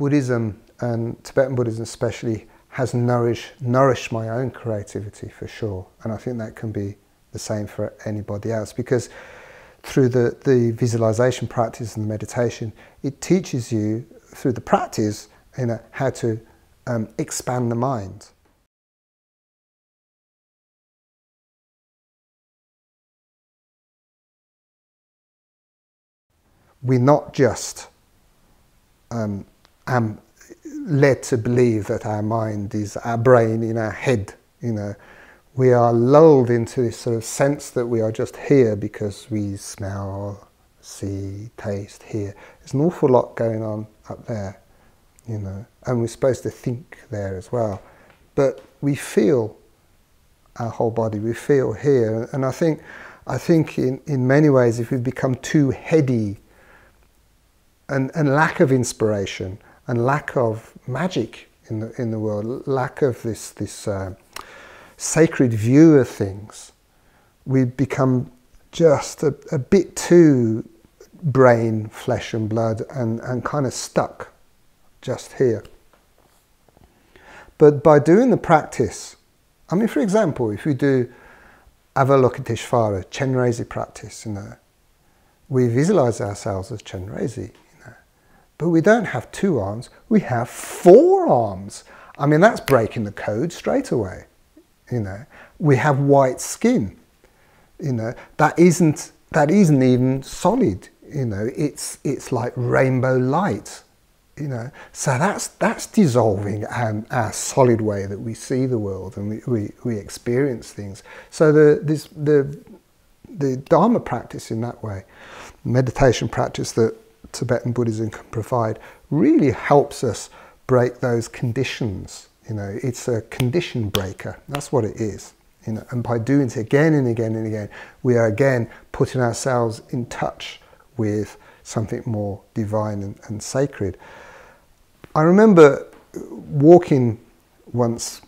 Buddhism and Tibetan Buddhism especially has nourished, nourished my own creativity for sure. And I think that can be the same for anybody else because through the, the visualization practice and the meditation, it teaches you through the practice you know, how to um, expand the mind. We're not just um, am led to believe that our mind is our brain in our head, you know. We are lulled into this sort of sense that we are just here because we smell, see, taste, hear. There's an awful lot going on up there, you know, and we're supposed to think there as well. But we feel our whole body, we feel here. And I think, I think in, in many ways, if we've become too heady and, and lack of inspiration, and lack of magic in the, in the world, lack of this, this uh, sacred view of things, we become just a, a bit too brain, flesh and blood and, and kind of stuck just here. But by doing the practice, I mean, for example, if we do Avalokiteshvara, Chenrezi practice, you know, we visualize ourselves as Chenrezi. But we don't have two arms, we have four arms. I mean, that's breaking the code straight away. You know, we have white skin. You know, that isn't that isn't even solid. You know, it's it's like rainbow light. You know, so that's that's dissolving our, our solid way that we see the world and we, we, we experience things. So the this the the Dharma practice in that way, meditation practice that Tibetan Buddhism can provide really helps us break those conditions. You know, it's a condition breaker. That's what it is. You know, and by doing it again and again and again, we are again putting ourselves in touch with something more divine and, and sacred. I remember walking once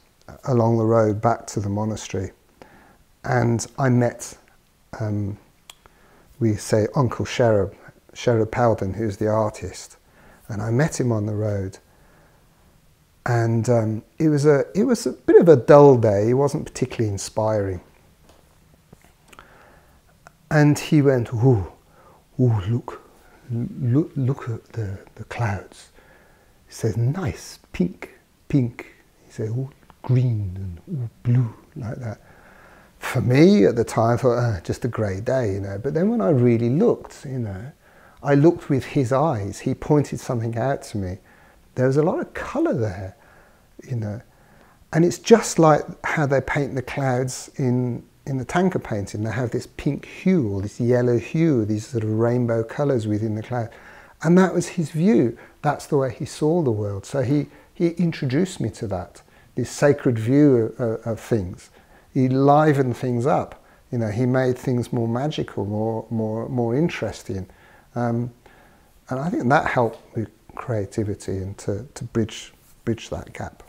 along the road back to the monastery, and I met, um, we say, Uncle Sherab, Sherab Palden, who's the artist, and I met him on the road. And um, it, was a, it was a bit of a dull day, it wasn't particularly inspiring. And he went, ooh, ooh, look, look, look at the, the clouds. He said, nice, pink, pink. He said, ooh, green and ooh, blue, like that. For me, at the time, I thought, uh, just a grey day, you know. But then when I really looked, you know, I looked with his eyes. He pointed something out to me. There was a lot of colour there, you know. And it's just like how they paint the clouds in, in the thangka painting. They have this pink hue or this yellow hue, these sort of rainbow colours within the cloud. And that was his view. That's the way he saw the world. So he, he introduced me to that, this sacred view of, of things. He livened things up. You know, he made things more magical, more, more, more interesting. Um, and I think that helped with creativity and to, to bridge, bridge that gap.